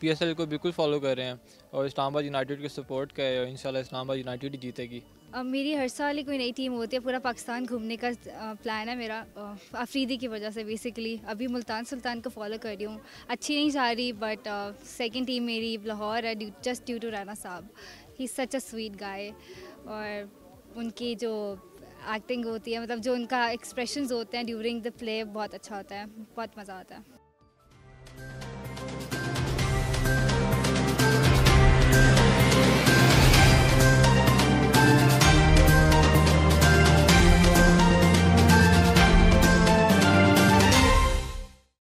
PSL को बिल्कुल follow कर रहे हैं और इस्लामाबाद यूनाइटेड को सपोर्ट कर और इंशाल्लाह इस्लामाबाद यूनाइटेड ही जीतेगी। अब मेरी हर साल ही कोई नई टीम होती है, पूरा पाकिस्तान घूमने का प्लान है मेरा। अफरीदी की वजह से बेसिकली अभी मुल्तान सुल्तान को फॉलो कर रही हूँ। अच्छी नहीं जा रही बट सेकेंड टीम मेरी लाहौर है जस्ट ड्यू टू राना साहब ही सच अ स्वीट गाय और उनकी जो एक्टिंग होती है मतलब जो उनका एक्सप्रेशन होते हैं ड्यूरिंग द प्ले बहुत अच्छा होता है, बहुत मज़ा आता है।